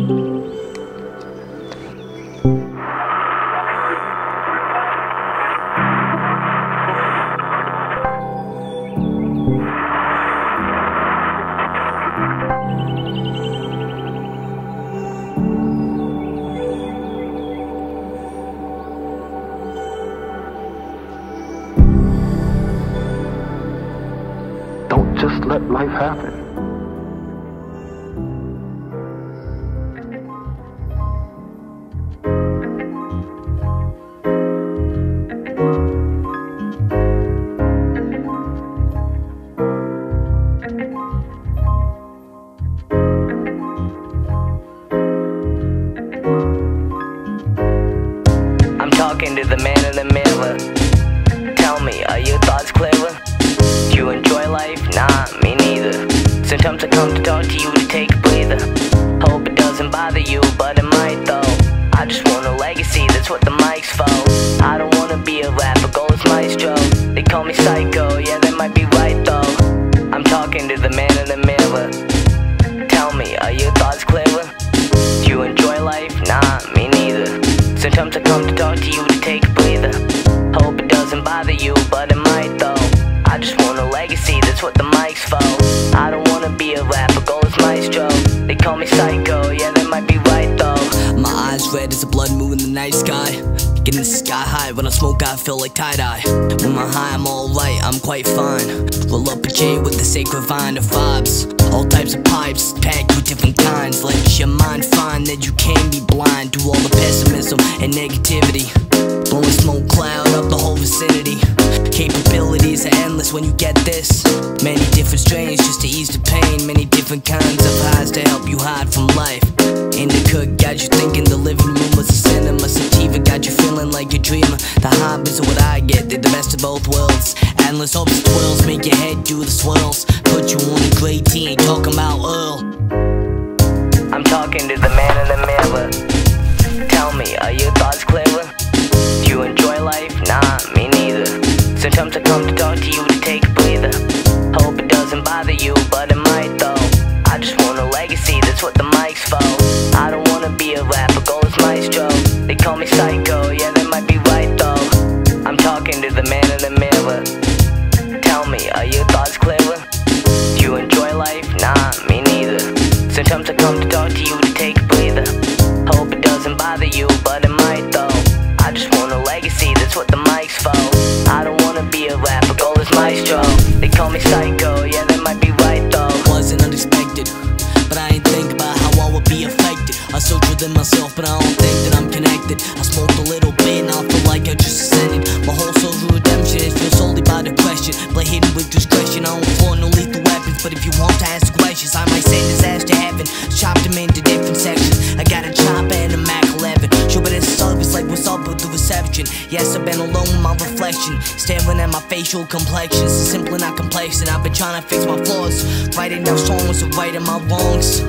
Don't just let life happen. I'm talking to the man in the mirror. Tell me, are your thoughts clearer? Do you enjoy life? Nah, me neither. Sometimes I come to talk to you to take a breather. Hope it doesn't bother you, but it might though. I just want a legacy, that's what the mic's for. I don't wanna be a rapper, goals maestro. They call me psycho, yeah, they might be right though. I'm talking to the man in the mirror. Tell me, are your thoughts clearer? Enjoy life? Nah, me neither. Sometimes I come to talk to you to take a breather. Hope it doesn't bother you, but it might though. I just want a legacy, that's what the mic's for. I don't wanna be a rapper, goals maestro. They call me psycho, yeah, they might be right though. My eyes red as the blood moon in the night sky. Getting sky high when I smoke, I feel like tie dye. When I'm high, I'm alright, I'm quite fine. Roll up a J with the sacred vine of vibes. All types of pipes, packed with different kinds. Let your mind find that you can be blind to all the pessimism and negativity. Blowing smoke cloud up the whole vicinity. Capabilities are endless when you get this. Many different strains just to ease the pain. Many different kinds of highs to help you hide from life. Indica got you thinking the living room was a cinema. Like a dream. The hobbies are what I get, they're the best of both worlds. Endless hopes and twirls make your head do the swirls. Put you on a great tea, ain't talking about Earl. I'm talking to the man in the mirror. Tell me, are your thoughts clearer? Do you enjoy life? Nah, me neither. Sometimes I come to talk to you to take a breather. Hope it doesn't bother you, but it might though. I just want a legacy, that's what the mic's for. I don't wanna Within myself, but I don't think that I'm connected. I smoked a little bit and I feel like I just ascended. My whole social redemption is fueled solely by the question. But hidden with discretion, I don't floor no lethal weapons. But if you want to ask questions, I might send his ass to heaven. Chop him into different sections. I got a chop and a Mac 11. Sure, but it's service like what's up with the reception. Yes, I've been alone with my reflection. Staring at my facial complexion. It's simply not complex, and I've been trying to fix my flaws. Writing down songs and righting my wrongs.